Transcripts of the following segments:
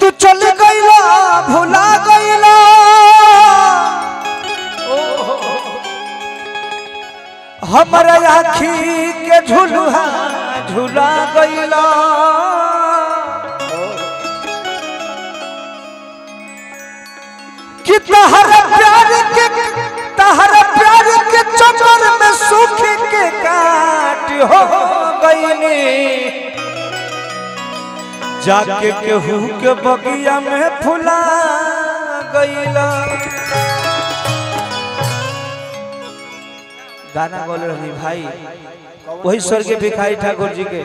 तू चल गईला, भुला गईला। हमारा आखी के झुलुहा झुला गईला। कि तहरा प्यार के, तहरा प्यार के चक्कर में सूख के काट हो गईनी। जाके केहू के बगिया में फुला गईला गाना बोल रही भाई वही स्वर्गीय भिखारी ठाकुर जी के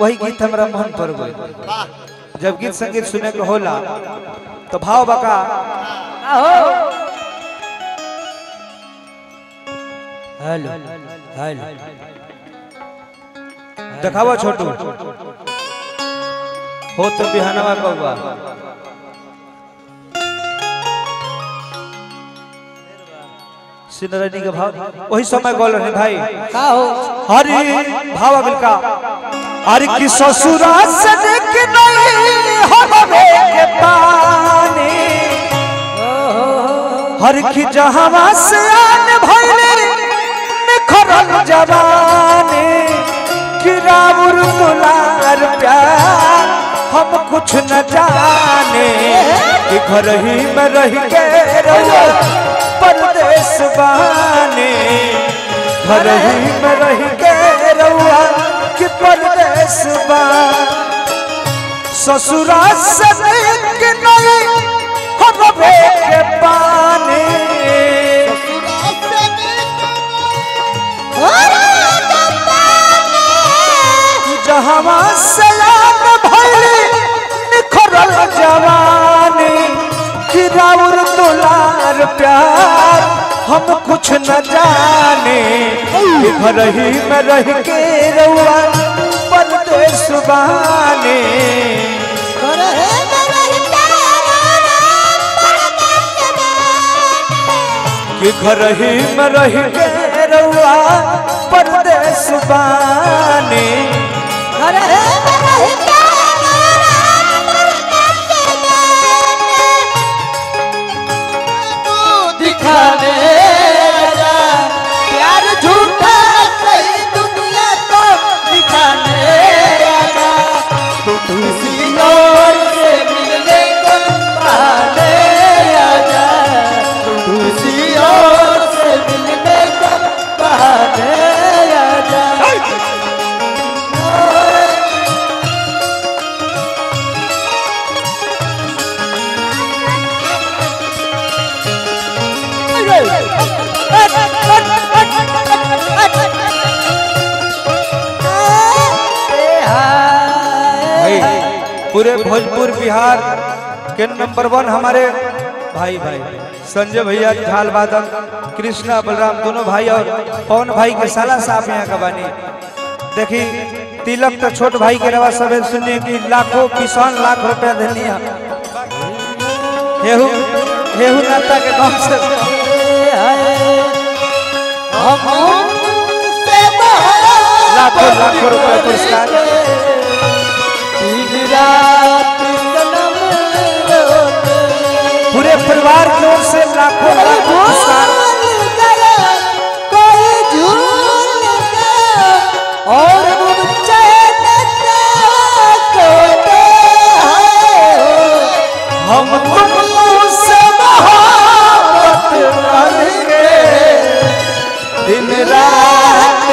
वही गीत हमरा मन पर गई जब गीत संगीत सुने के होला तो भाव बका। Hello hello. देखावा छोटू। हो तो बिहानवा कौआ सिनरनी के भाव वही समय गोल रहे भाई। का हो? हरि भाव अगल का। हरि की ससुरा से देख नहीं हवे के पानी। हर की जहावा से आन भइले निखरल जवानी। कि राउर दुलार प्यार हम कुछ न जाने कि घर ही में रह के रहो परदेश बाने। घर ही में रह के रहुआ कि परदेश बा ससुरा से नहीं हवे के पानी। जहवा से जवानी कि राउर दुलार प्यार, हम कुछ न जाने। घर ही में रह के रहुआ परदेश बाने कि घर ही में रह के रहुआ परदेश पूरे भोजपुर बिहार के नंबर वन हमारे भाई भाई संजय भैया झाल बादल कृष्णा बलराम दोनों भाई और पवन भाई के साला साहब यहाँ का बानी देखी तिलक तो छोट भाई के रवा सबे सुनिए कि लाखों किसान लाख रुपया धनिया। हेहू हेहू नाता के गाँव से। लाखों लाखों रुपया पुरस्कार। परिवार की ओर से लाखों लाख पुरस्कार और हम तुमसे मोहब्बत करके दिन रात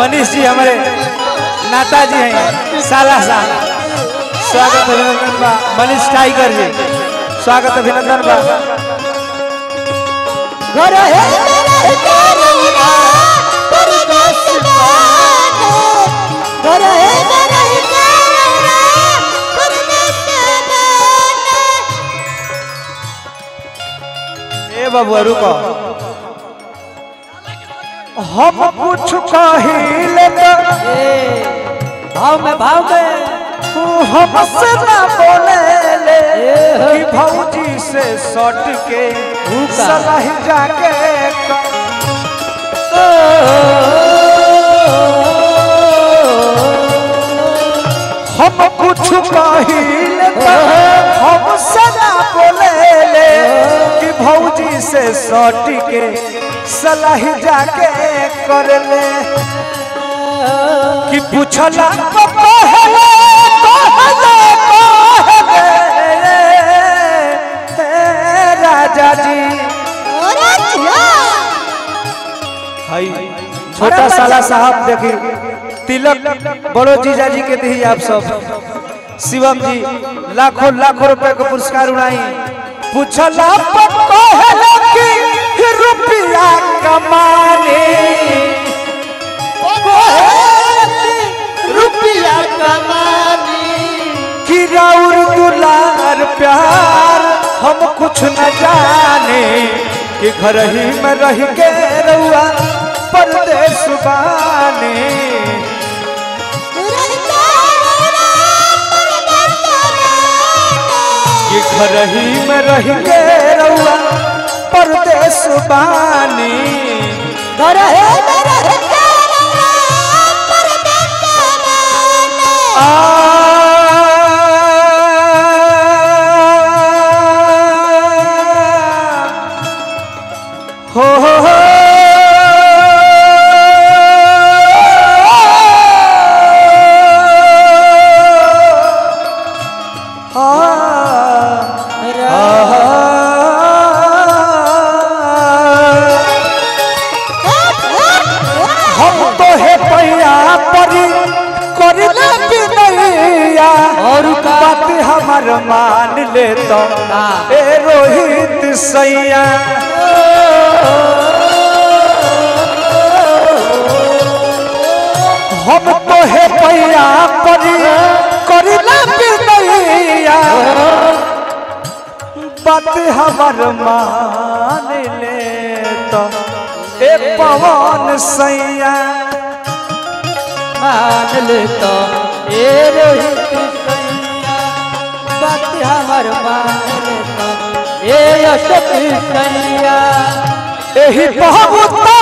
मनीष जी हमारे नाता जी हैं साला साल स्वागत अभिनंदन बा। मनीष टाइगर जी। स्वागत अभिनंदन बा। घर है ए बबुआ रुको। हम कुछ कहिले तो भाव में भाव में। हमसे ना बोले ले कि भौजी से सट के सलाह जाके क- कहिले तो हम सदा बोले ले कि भौजी से सटी के सलाह जाके कर ले कि पूछला तो कहले राजा जी हाई छोटा साला साहब देखी तिलक बड़ो जीजा जी के दी आप सब। शिवम जी लाखों लाखों रुपए का पुरस्कार उड़ाई। पूछला कि रुपया कमाने। रुपया कमानी। हम कुछ न जाने कि घर ही में रह के रउआ परदेश बाने। कि घर ही में रह के रउआ परदेश बानी। घर है मेरा आ हम तो है पैया परी करिले और का? बात हमर मान ले तो ए रोहित सैया हम तो है पैया परी बिनैया बात हमर मान ले तो। ए पवन सैया। मान ले तो। ए रोहित सैया। बात हमर मान ले तो। ए अशोक सैया। एही बहुतान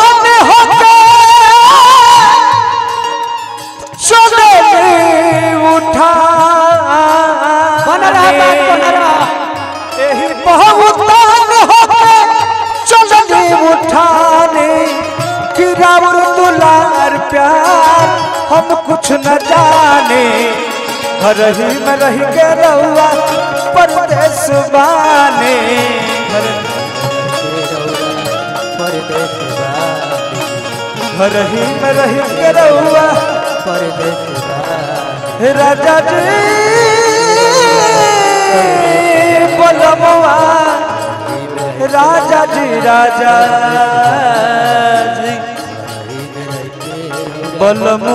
दुलार प्यार हम कुछ न जाने। घर ही में रह के रहुआ परदेश ही में रह के रहुआ परदेश राजा जी। बोलमुआ राजा जी राजा जी। बोलमु